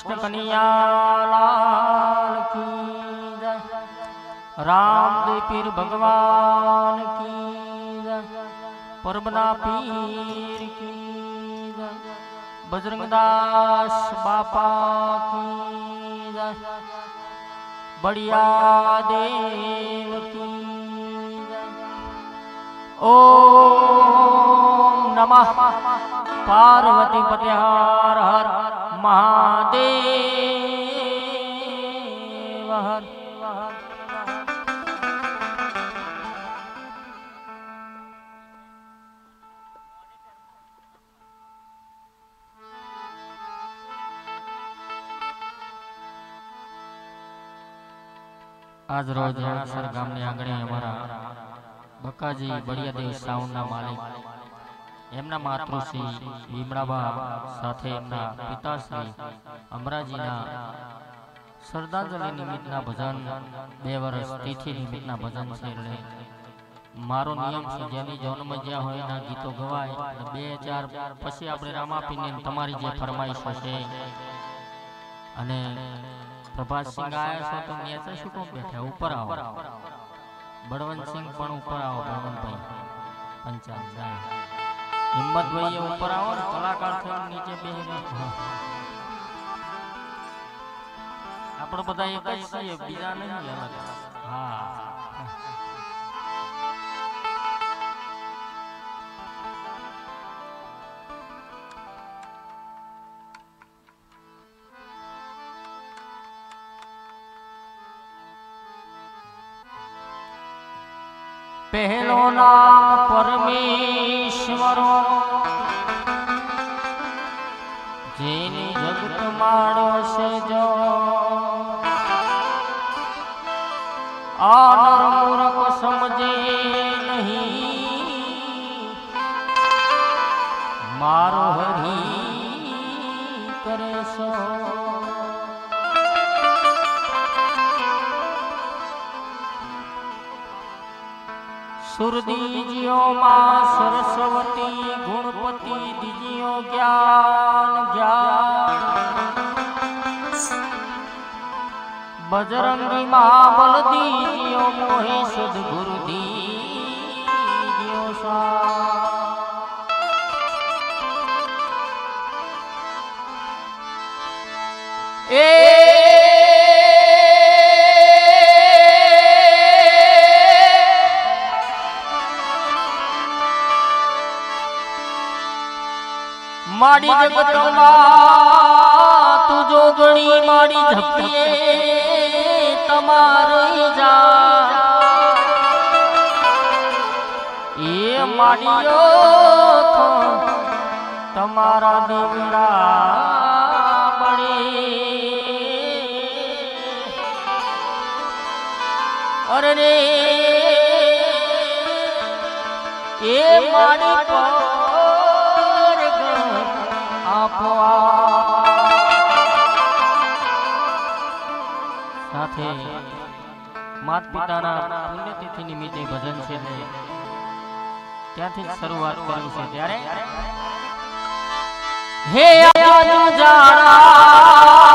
કૃષ્ણ કનૈયા લાલ કી જય રામદેવ પીર ભગવાન કી જય પરમના પીર કી જય બજરંગદાસ બાપા કી જય બળિયા દેવ કી જય ઓમ નમઃ પાર્વતી હર હર મહાદેવ આજ રોજ રણસર ગામની આંગણે અમારા બકાજી બળિયાદેવ સાઉન્ડના માલિક એમના માતૃશ્રી ભીમડાબા સાથે એમના પિતાશ્રી અમરાજીના શ્રદ્ધાંજલિ નિમિત્તના ભજન, બે વર્ષ તિથિ નિમિત્તના ભજન છે એટલે મારો નિયમ છે, જેની જન્મ જ્યાં હોય એના ગીતો ગવાય બે, ચાર, પછી આપણે રામાપીને તમારી જે ફરમાઈશ હશે અને પ્રભાતસિંહ આવ્યા છો તો નેચર શું કોમ બેઠા, ઉપર આવો. બળવંતસિંહ પણ ઉપર આવો બળવંતભાઈ પંચાલ જાય હિંમતભાઈ ઉપર આવો ને કલાકાર થઈને નીચે બેસીને આપણે બધા એક જ છીએ બીજા નહીં અલગ. હા. પહેલો નામ પરમેશ્વરો સુરદીજીઓ માં સરસ્વતી ગુણપતિ દીજીઓ જ્ઞાન જ્ઞાન. બજરંગી માં બલદીજીઓ મોહી સદગુરુ દીજીઓ માડી જગતમાં તું જોગણી માડી ધપીએ તમારી જા. એ માડીઓ તમારા દીવડા બળે અરે એ માડી સાથે માત પિતાના પુણ્યતિથિ નિમિત્તે ભજન છે ત્યાંથી જ શરૂઆત કરી છે ત્યારે. હે જાણા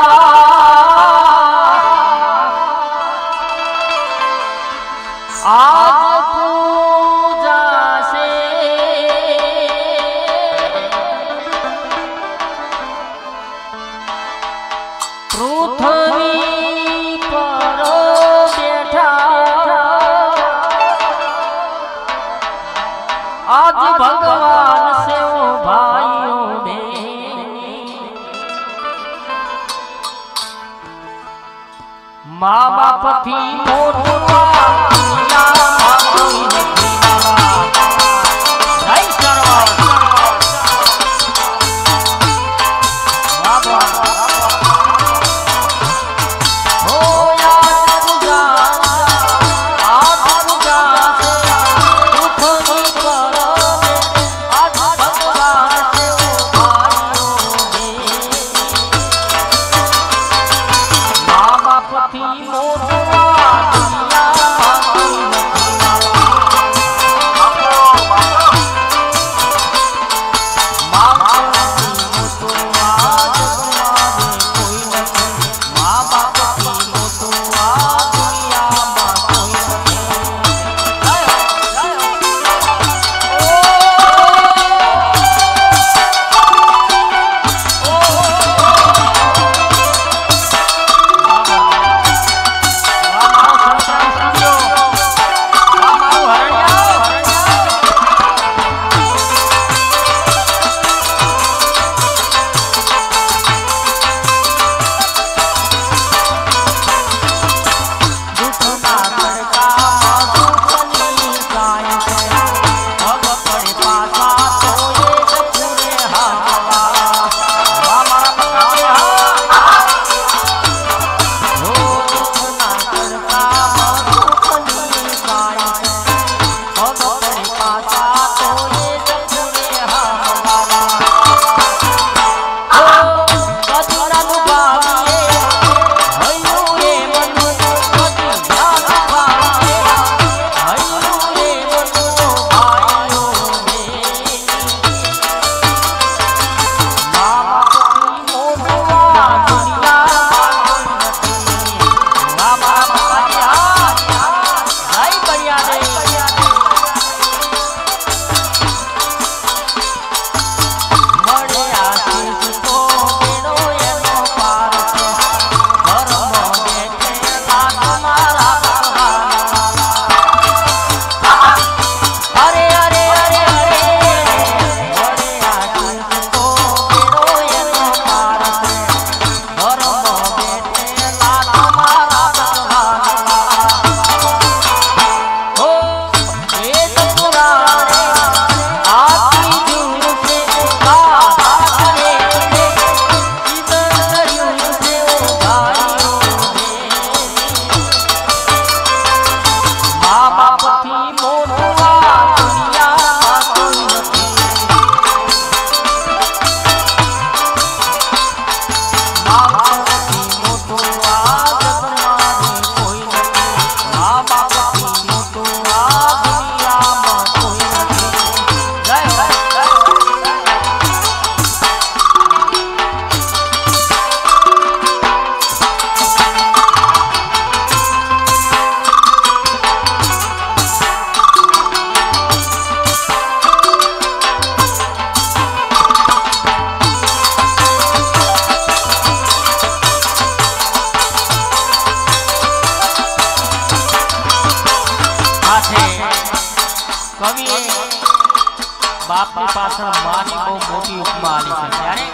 પાછળ માની બહુ મોટી ઉપમા આલી છે. ત્યારે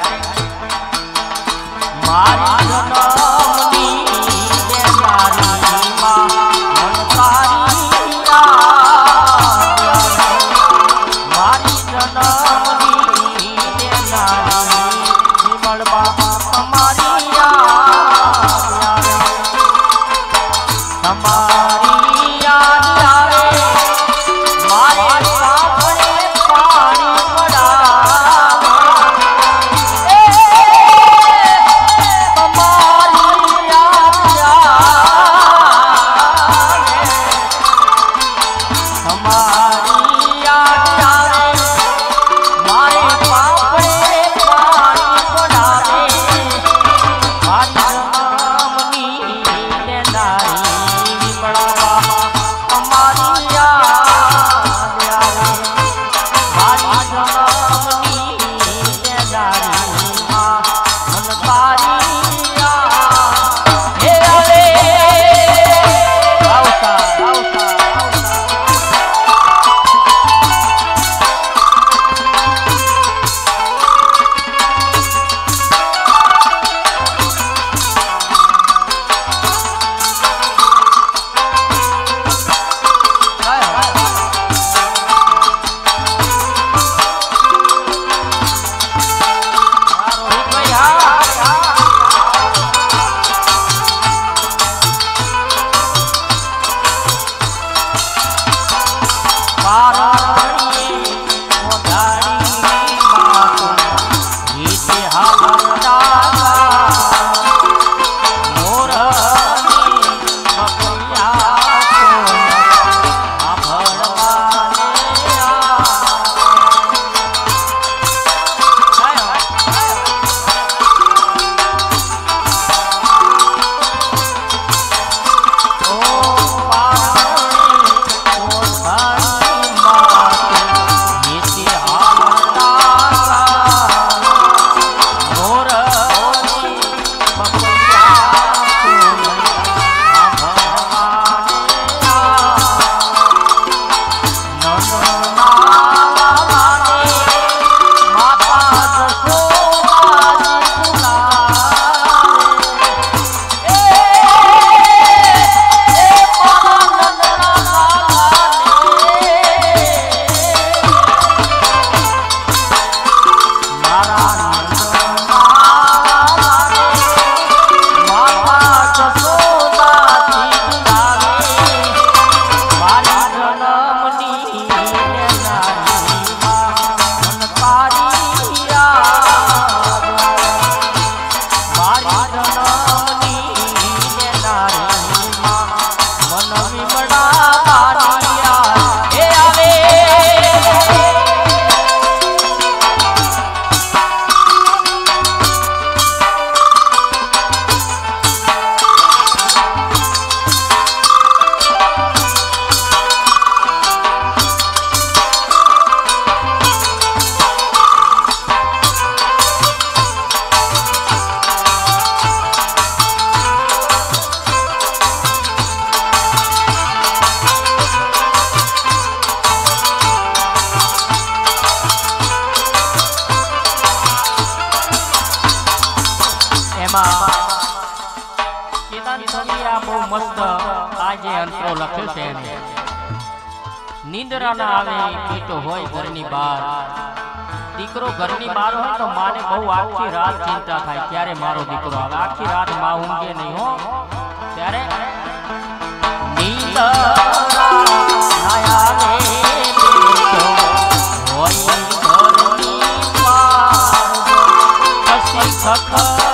મારી નિંદ્રા ના આવે પીતો હોય ઘરની બહાર. દીકરો ઘરની બહાર હોય તો માને બહુ આખી રાત ચિંતા થાય ક્યારે મારો દીકરો આવે? આખી રાતમાં ઊંઘે નહીં હો. ત્યારે હોય ઘરની બહાર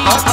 Oh.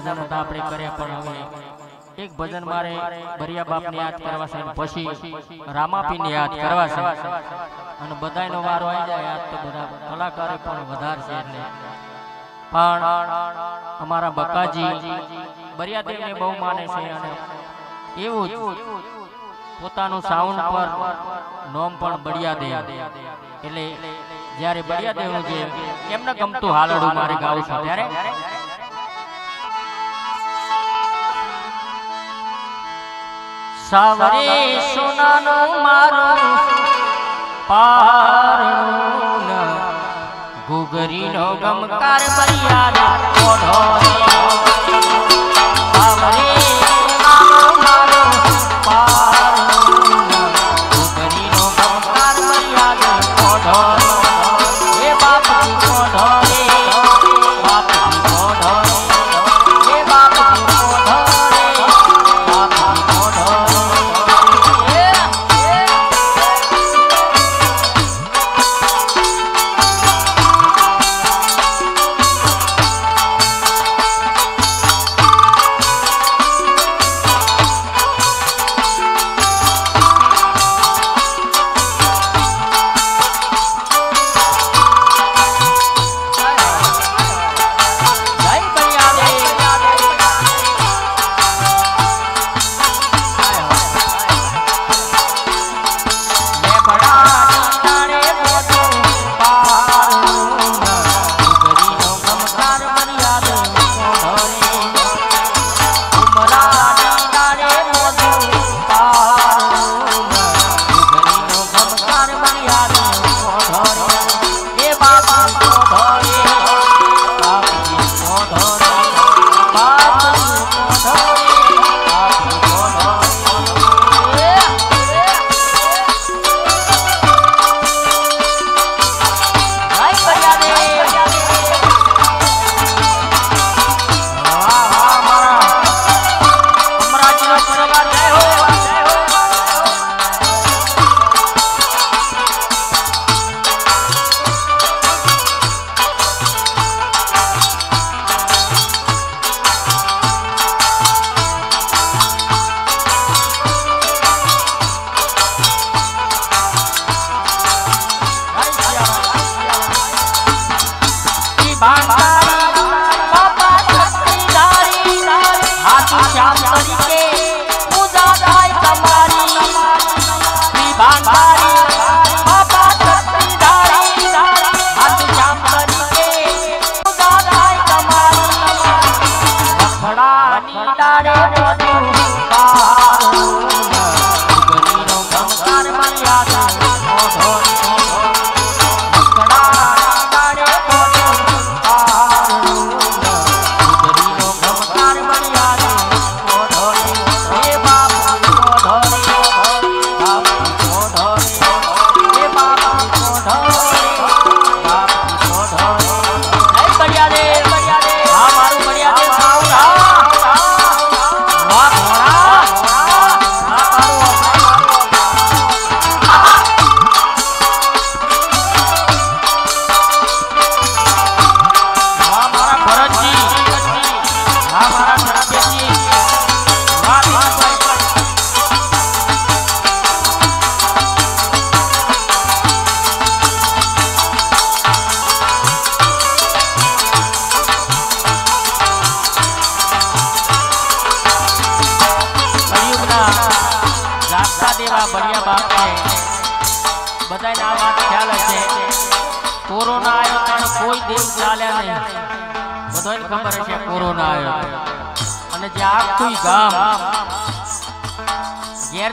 ભજનો તો આપણે કર્યા પણ હવે એક ભજન મારે ભરિયા બાપને યાદ કરવા છે પછી રામાપીને યાદ કરવા છે અને બધાનો વારો આવી જાય યાદ તો બધા કલાકારો પણ વધારે છે એટલે. પણ અમારા બકાજી બરિયાદેવને બહુ માને છે અને એવું જ પોતાનું સાઉન્ડ પર નોમ પણ બળિયાદેવ એટલે જ્યારે બળિયાદેવનું જે એમને ગમતું હાલડું મારે ગાવું છે. ત્યારે સાવરી સોનાનું મારું પારણું ગુગરીનો ગમકાર બરિયારા ઓઢો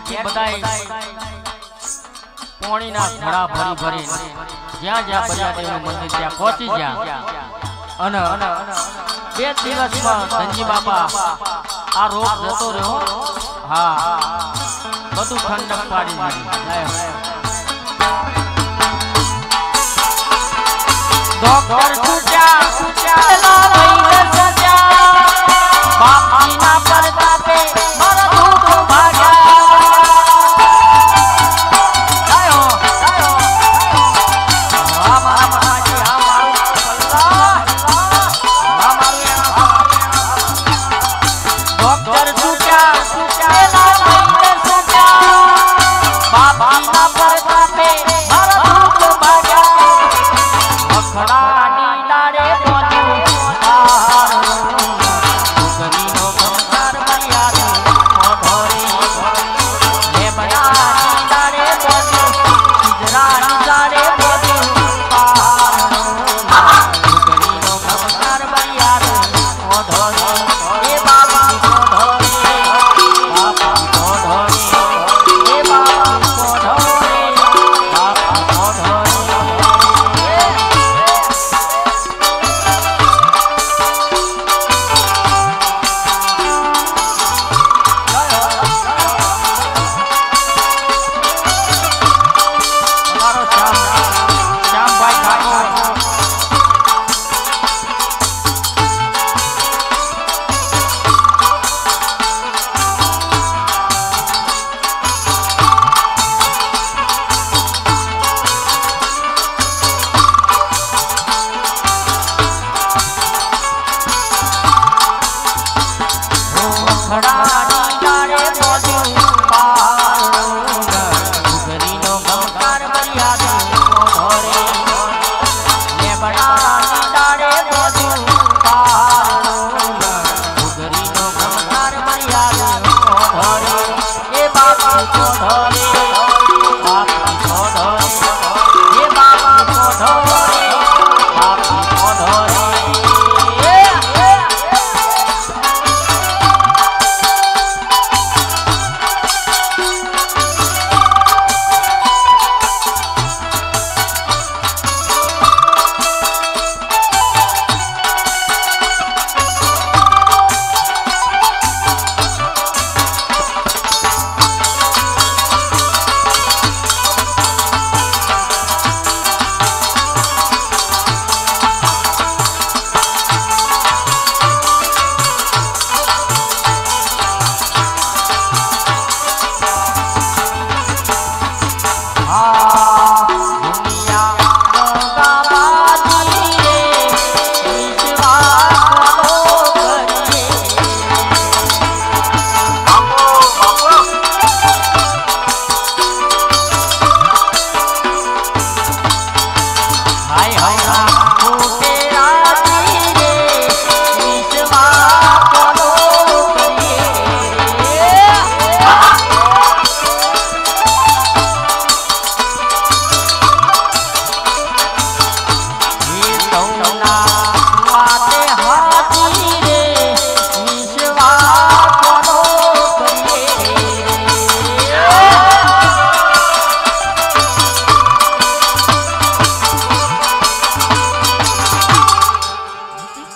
એમ બધા ઘડા ભરી ભરી જ્યાં જ્યાં બજાદેવનું મંદિર ત્યાં પહોંચી ગયા. અને બે દિવસમાં ધનજી બાપા આ રોગ જતો રહ્યો. હા, બધું ઠંડક પાડી નાખી ડોક્ટર ખુજા ખુજા બાપા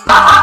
Ha ha!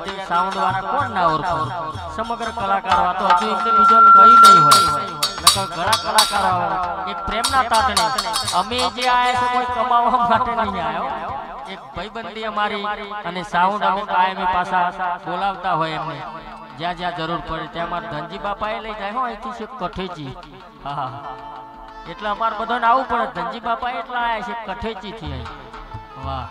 બળિયાદેવ સાઉન્ડ વાળા કોણ ના ઓળખો? સમગ્ર કલાકારો વાતો હજુ એમને બીજો કઈ નહીં હોય. નકર ઘણા કલાકારો એક પ્રેમના તાતણે અમે જે આયા છે કોઈ કમાવા માટે નહીં આવ્યો અને સાઉન્ડ અમે કાયમી પાછા બોલાવતા હોય એમને. જ્યાં જ્યાં જરૂર પડે ત્યાં અમારા ધનજી બાપાએ લઈ જાય. છે કઠેજી હા એટલે અમારે બધાને આવવું પડે. ધનજી બાપા એટલા આયા છે કઠેજી થી અહીં. વાહ.